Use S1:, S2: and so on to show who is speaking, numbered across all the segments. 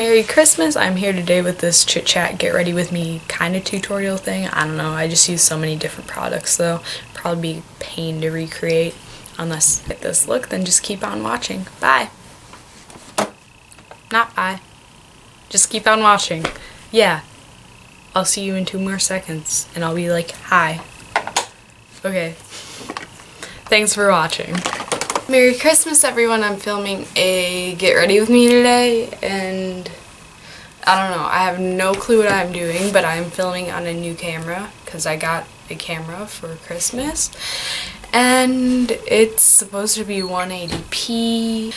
S1: Merry Christmas! I'm here today with this chit chat get ready with me kind of tutorial thing. I don't know, I just use so many different products though. Probably be pain to recreate. Unless get this look, then just keep on watching. Bye! Not bye. Just keep on watching. Yeah. I'll see you in two more seconds and I'll be like, hi. Okay. Thanks for watching. Merry Christmas everyone, I'm filming a get ready with me today and I don't know, I have no clue what I'm doing but I'm filming on a new camera because I got a camera for Christmas and it's supposed to be 180p.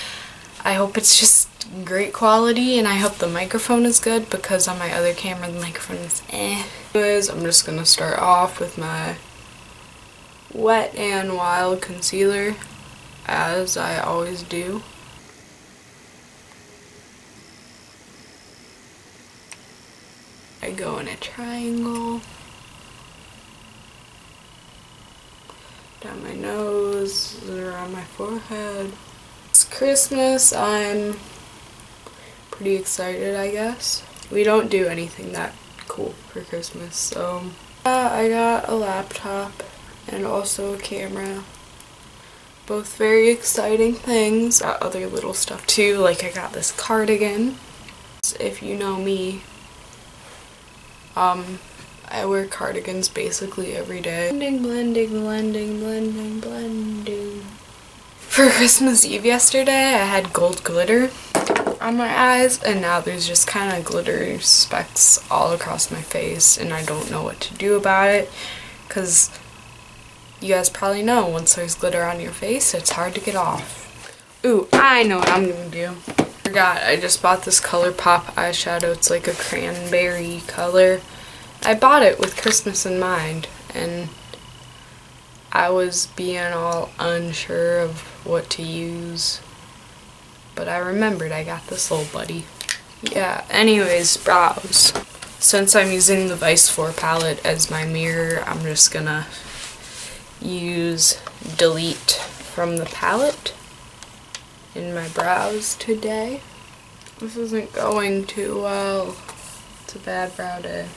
S1: I hope it's just great quality and I hope the microphone is good because on my other camera the microphone is eh. Anyways, I'm just gonna start off with my Wet and Wild concealer as I always do. I go in a triangle. Down my nose, around my forehead. It's Christmas, I'm pretty excited I guess. We don't do anything that cool for Christmas, so... Uh, I got a laptop and also a camera both very exciting things. Got other little stuff too, like I got this cardigan. If you know me, um, I wear cardigans basically every day. Blending, blending, blending, blending, blending. For Christmas Eve yesterday, I had gold glitter on my eyes and now there's just kind of glitter specks all across my face and I don't know what to do about it because you guys probably know once there's glitter on your face, it's hard to get off. Ooh, I know what I'm gonna do. Forgot, I just bought this ColourPop eyeshadow. It's like a cranberry color. I bought it with Christmas in mind, and I was being all unsure of what to use. But I remembered I got this little buddy. Yeah, anyways, brows. Since I'm using the Vice 4 palette as my mirror, I'm just gonna use delete from the palette in my brows today. This isn't going too well. It's a bad brow day.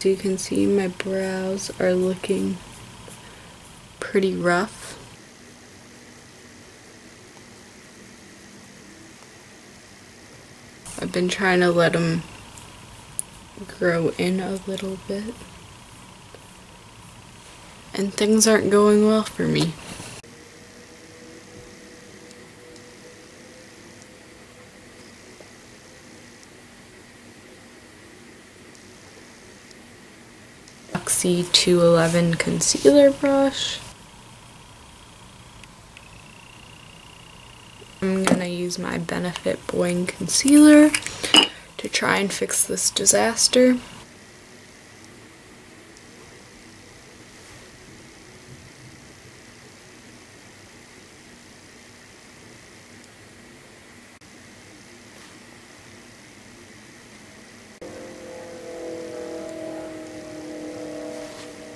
S1: So you can see my brows are looking pretty rough. I've been trying to let them grow in a little bit. And things aren't going well for me. Luxie 211 concealer brush. I'm gonna use my Benefit Boing Concealer to try and fix this disaster.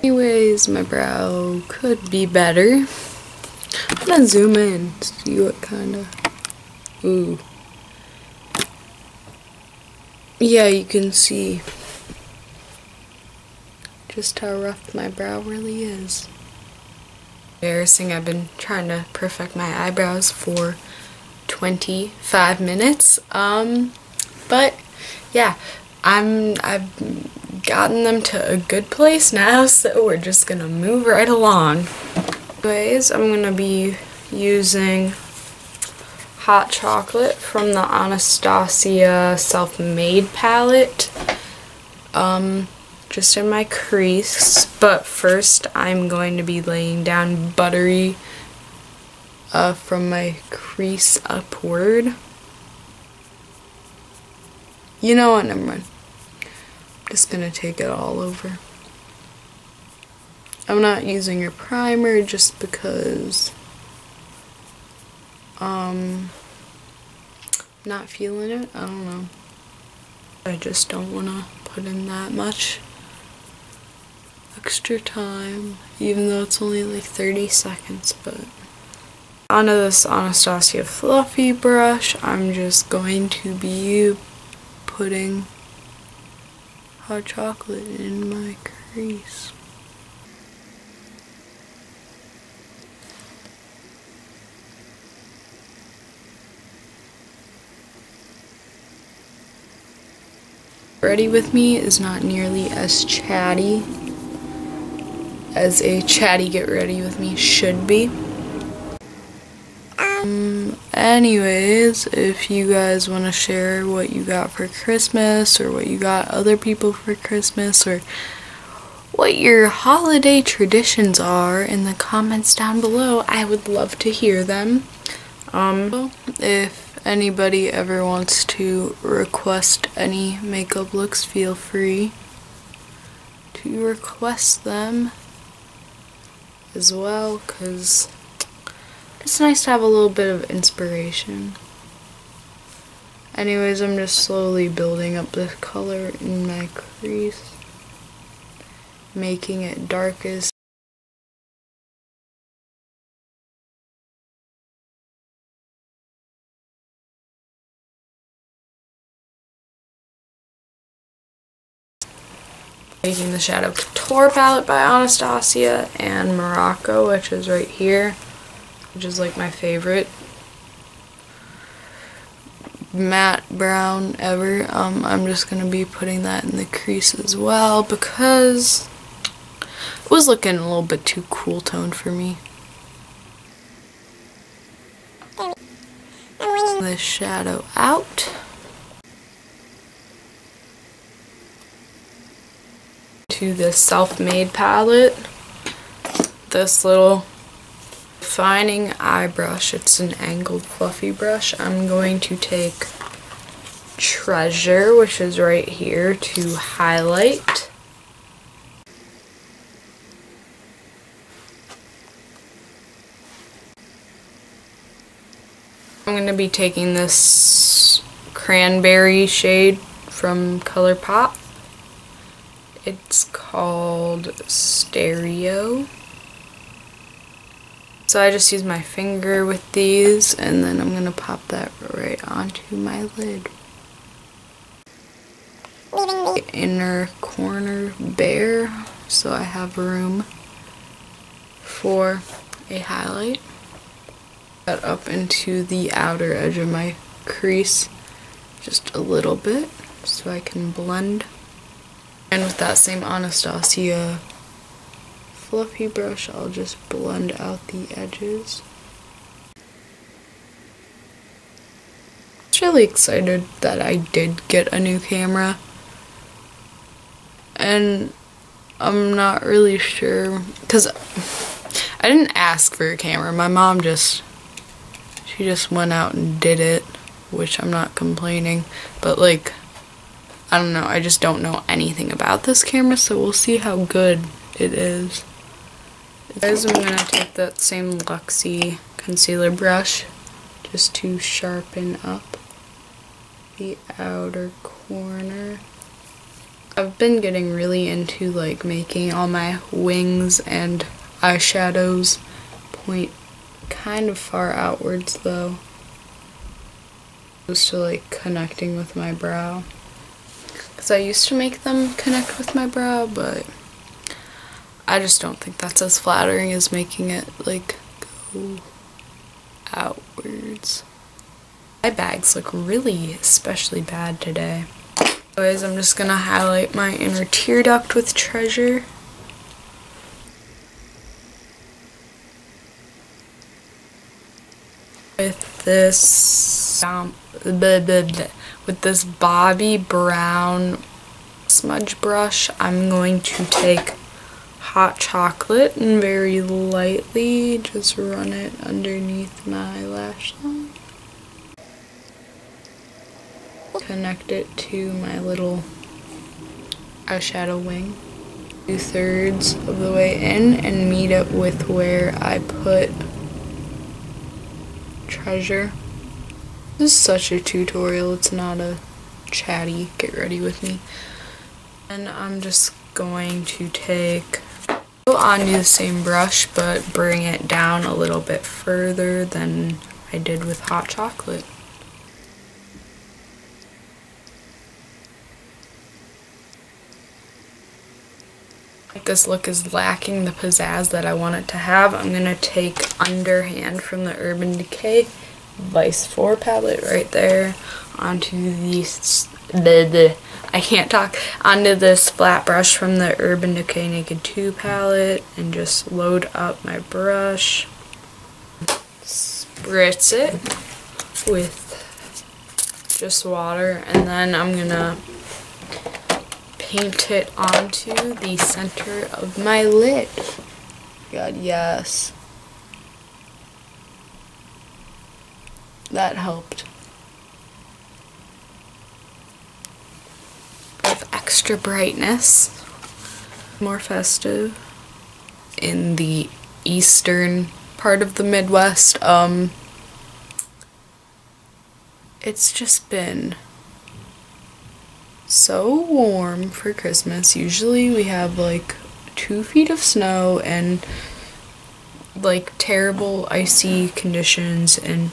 S1: Anyways, my brow could be better. I'm gonna zoom in, to see what kind of, ooh. Yeah, you can see just how rough my brow really is. Embarrassing, I've been trying to perfect my eyebrows for 25 minutes. Um, but yeah, I'm, I've gotten them to a good place now, so we're just gonna move right along. Anyways, I'm to be using hot chocolate from the Anastasia self-made palette um, just in my crease. But first I'm going to be laying down buttery uh, from my crease upward. You know what, never mind. I'm just gonna take it all over. I'm not using your primer just because um not feeling it. I don't know. I just don't want to put in that much. extra time, even though it's only like 30 seconds, but onto this Anastasia fluffy brush, I'm just going to be putting hot chocolate in my crease. Ready With Me is not nearly as chatty as a chatty Get Ready With Me should be. Um, anyways, if you guys want to share what you got for Christmas or what you got other people for Christmas or what your holiday traditions are in the comments down below, I would love to hear them. Um, if anybody ever wants to request any makeup looks, feel free to request them as well because it's nice to have a little bit of inspiration. Anyways, I'm just slowly building up the color in my crease, making it darkest Making the Shadow Couture palette by Anastasia and Morocco, which is right here, which is like my favorite matte brown ever. Um, I'm just going to be putting that in the crease as well because it was looking a little bit too cool toned for me. The shadow out. To this self-made palette. This little defining eye brush. It's an angled fluffy brush. I'm going to take Treasure, which is right here, to highlight. I'm going to be taking this cranberry shade from ColourPop it's called Stereo. So I just use my finger with these and then I'm going to pop that right onto my lid. Inner corner bare so I have room for a highlight. That up into the outer edge of my crease just a little bit so I can blend and with that same Anastasia fluffy brush, I'll just blend out the edges. Really excited that I did get a new camera. And I'm not really sure, because I didn't ask for a camera. My mom just, she just went out and did it, which I'm not complaining. But like, I don't know, I just don't know anything about this camera, so we'll see how good it is. Guys, I'm going to take that same Luxie concealer brush just to sharpen up the outer corner. I've been getting really into like making all my wings and eyeshadows point kind of far outwards though. Just to like connecting with my brow. Because I used to make them connect with my brow, but I just don't think that's as flattering as making it like go outwards. My bags look really especially bad today. Anyways, I'm just gonna highlight my inner tear duct with Treasure. With this um, blah, blah, blah with this Bobbi Brown smudge brush, I'm going to take hot chocolate and very lightly just run it underneath my lash line. Connect it to my little eyeshadow wing. Two thirds of the way in and meet it with where I put treasure. This is such a tutorial, it's not a chatty get ready with me. And I'm just going to take Go onto the same brush, but bring it down a little bit further than I did with hot chocolate. this look is lacking the pizzazz that I want it to have, I'm going to take Underhand from the Urban Decay Vice 4 palette right there onto these, the, the, I can't talk, onto this flat brush from the Urban Decay Naked 2 palette and just load up my brush, spritz it with just water, and then I'm to paint it onto the center of my lid. God, yes. That helped. Of extra brightness. More festive. In the eastern part of the Midwest, um, it's just been so warm for Christmas. Usually we have like two feet of snow and like terrible icy conditions and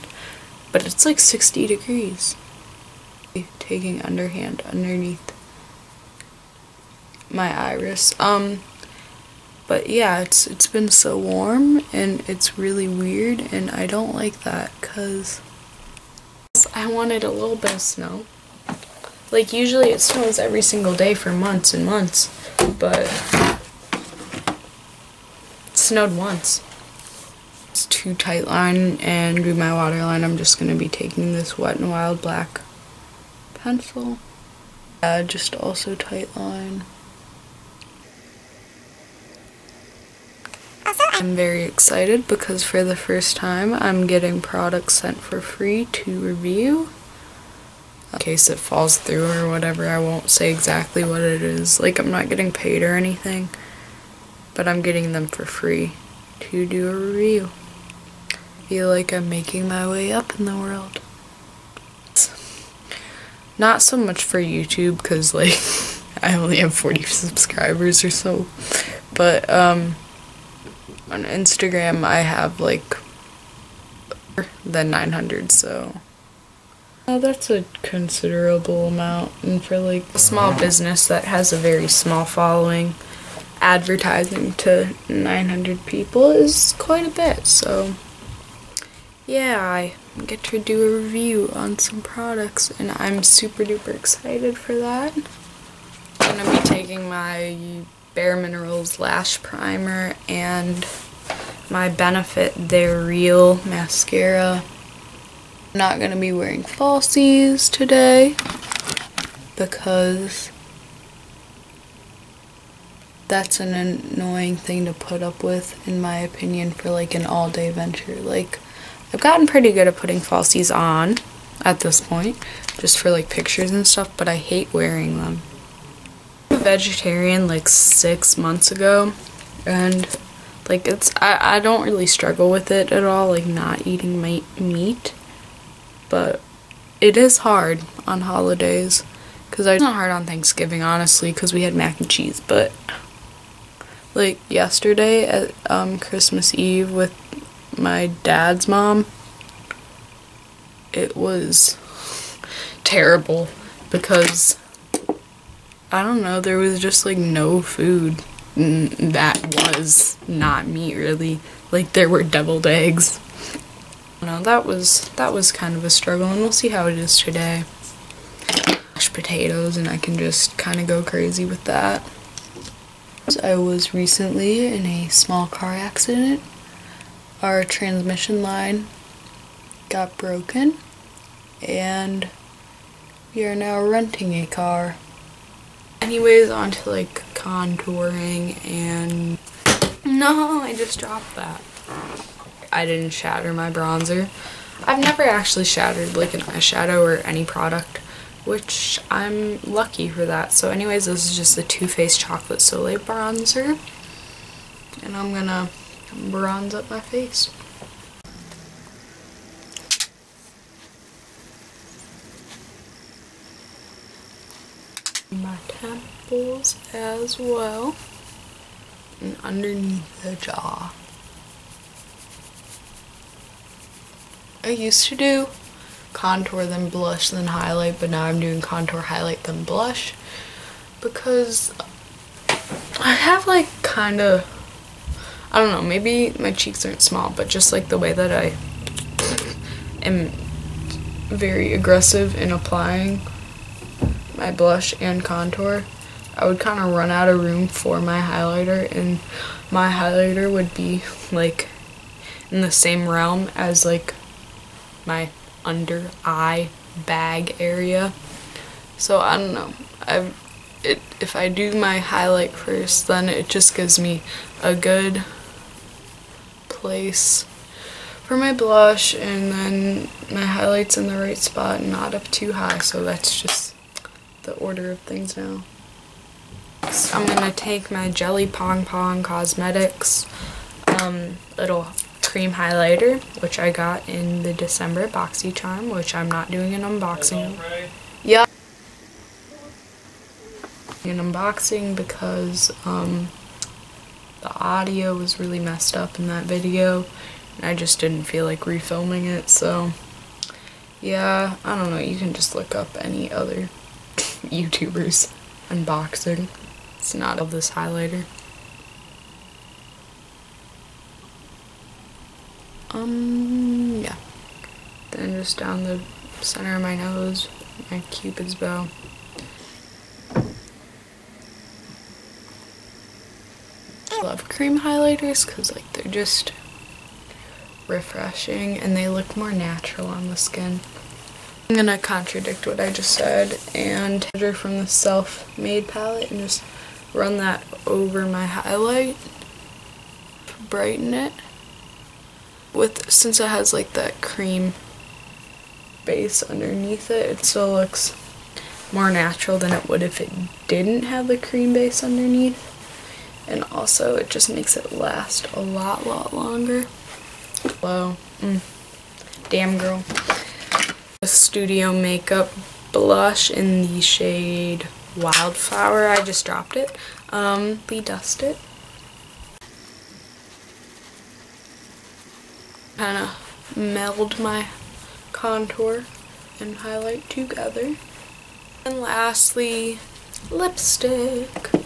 S1: but it's like 60 degrees. Taking underhand underneath my iris. Um but yeah, it's it's been so warm and it's really weird and I don't like that cuz I wanted a little bit of snow. Like usually it snows every single day for months and months, but it snowed once. It's too tight line and do my waterline I'm just going to be taking this Wet n Wild black pencil. Uh, just also tight line. I'm very excited because for the first time I'm getting products sent for free to review in case it falls through or whatever. I won't say exactly what it is. Like, I'm not getting paid or anything, but I'm getting them for free to do a review. Feel like I'm making my way up in the world. Not so much for YouTube, because, like, I only have 40 subscribers or so, but, um, on Instagram I have, like, than 900, so... Oh, that's a considerable amount. And for like a small business that has a very small following, advertising to 900 people is quite a bit. So yeah, I get to do a review on some products and I'm super duper excited for that. I'm going to be taking my Bare Minerals Lash Primer and my Benefit They're Real Mascara I'm not going to be wearing falsies today because that's an annoying thing to put up with in my opinion for like an all-day venture. Like I've gotten pretty good at putting falsies on at this point just for like pictures and stuff but I hate wearing them. I was a vegetarian like six months ago and like it's I, I don't really struggle with it at all like not eating my meat but it is hard on holidays because I it's not hard on Thanksgiving honestly because we had mac and cheese but like yesterday at um, Christmas Eve with my dad's mom it was terrible because I don't know there was just like no food that was not meat really like there were deviled eggs no, that was that was kind of a struggle, and we'll see how it is today. Mashed potatoes, and I can just kind of go crazy with that. I was recently in a small car accident. Our transmission line got broken, and we are now renting a car. Anyways, on to like contouring and... No, I just dropped that. I didn't shatter my bronzer. I've never actually shattered like an eyeshadow or any product, which I'm lucky for that. So anyways, this is just the Too Faced Chocolate Soleil bronzer. And I'm gonna bronze up my face. My temples as well. and underneath the jaw. I used to do contour then blush then highlight but now I'm doing contour highlight then blush because I have like kind of I don't know maybe my cheeks aren't small but just like the way that I am very aggressive in applying my blush and contour I would kind of run out of room for my highlighter and my highlighter would be like in the same realm as like my under eye bag area. So I don't know. I it if I do my highlight first, then it just gives me a good place for my blush and then my highlights in the right spot not up too high. So that's just the order of things now. I'm gonna take my Jelly Pong Pong Cosmetics um, little cream highlighter, which I got in the December BoxyCharm, which I'm not doing an unboxing. Yeah. An unboxing because um, the audio was really messed up in that video, and I just didn't feel like refilming it, so yeah, I don't know, you can just look up any other YouTubers unboxing. It's not of this highlighter. Um, yeah. Then just down the center of my nose, my cupid's bow. I love cream highlighters because like they're just refreshing and they look more natural on the skin. I'm gonna contradict what I just said and from the self-made palette and just run that over my highlight, brighten it with since it has like that cream base underneath it, it still looks more natural than it would if it didn't have the cream base underneath. And also it just makes it last a lot, lot longer. Whoa. Mm. Damn girl. The Studio Makeup blush in the shade Wildflower. I just dropped it. Um, we dust it. kind of meld my contour and highlight together. And lastly, lipstick.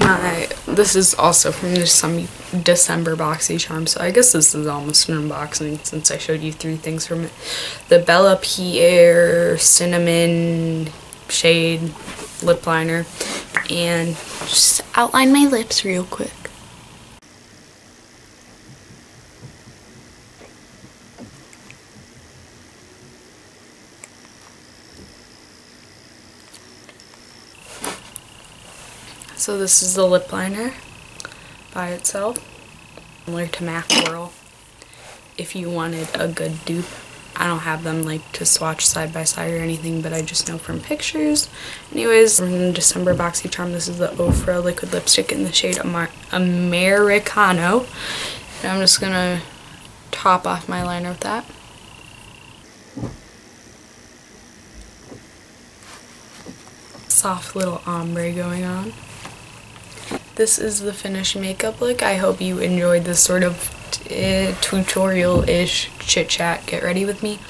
S1: My this is also from the some December BoxyCharm, so I guess this is almost an unboxing since I showed you three things from it. The Bella Pierre Cinnamon Shade Lip Liner, and just outline my lips real quick. So this is the lip liner by itself. Similar to MAC Whirl. If you wanted a good dupe. I don't have them like to swatch side by side or anything, but I just know from pictures. Anyways, from the December BoxyCharm, this is the Ofra liquid lipstick in the shade Amer Americano. And I'm just gonna top off my liner with that. Soft little ombre going on this is the finished makeup look. I hope you enjoyed this sort of uh, tutorial-ish chit-chat get ready with me.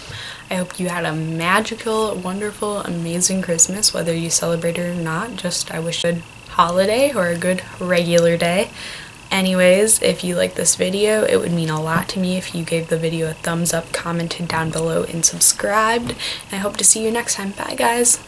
S1: I hope you had a magical, wonderful, amazing Christmas, whether you celebrate it or not. Just I wish a good holiday or a good regular day. Anyways, if you like this video, it would mean a lot to me if you gave the video a thumbs up, commented down below, and subscribed. And I hope to see you next time. Bye, guys.